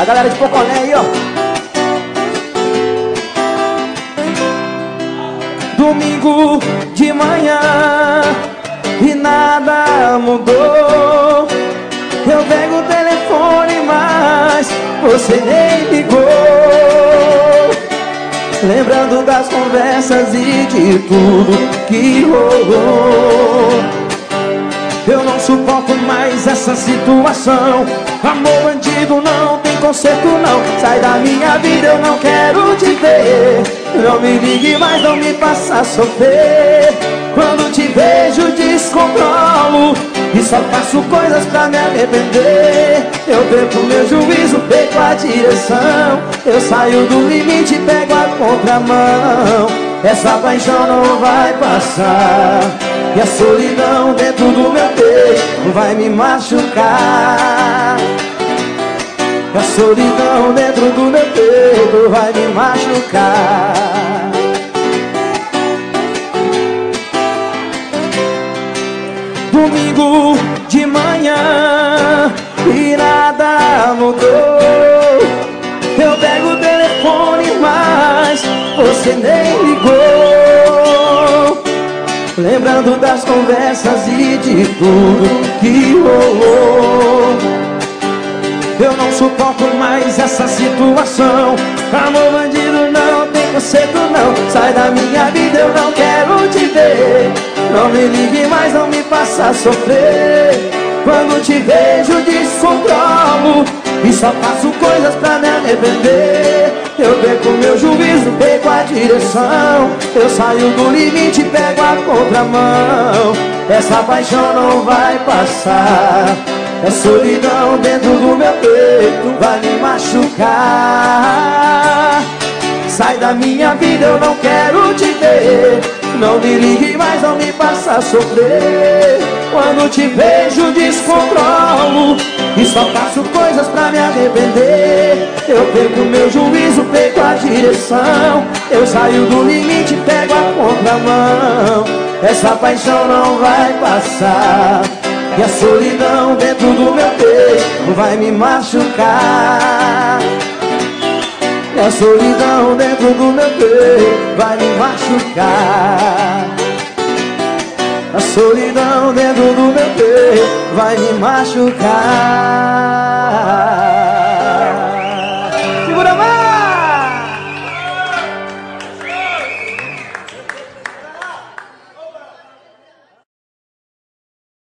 A galera de Poconé aí, ó. Domingo de manhã e nada mudou. Eu pego o telefone, mas você nem ligou. Lembrando das conversas e de tudo que rolou. Eu não suporto mais essa situação. Amor bandido não conserto, não. Sai da minha vida, eu não quero te ver. Não me ligue mais, não me faça sofrer. Quando te vejo, descontrolo. E só faço coisas pra me arrepender Eu perco meu juízo, perco a direção Eu saio do limite, pego a contramão Essa paixão não vai passar E a solidão dentro do meu peito vai me machucar E a solidão dentro do meu peito vai me machucar domingo de manhã e nada mudou. Eu pego o telefone, mas você nem ligou. Lembrando das conversas e de tudo que rolou. Eu não suporto mais essa situação. Amor bandido não tem conserto não. Sai da minha vida, eu não quero te ver. Não me ligue mais, não me faça sofrer Quando te vejo descontrolo E só faço coisas pra me arrepender Eu perco meu juízo, perco a direção Eu saio do limite, pego a contramão Essa paixão não vai passar É solidão dentro do meu peito Vai me machucar. Sai da minha vida, eu não quero te ver. Não me ligue mais, não me faça sofrer. Quando te vejo descontrolo E só faço coisas pra me arrepender. Eu perco meu juízo, perco a direção. Eu saio do limite, pego a contramão. Essa paixão não vai passar. E a solidão vai me machucar. E a solidão dentro do meu peito vai me machucar. A solidão dentro do meu peito vai me machucar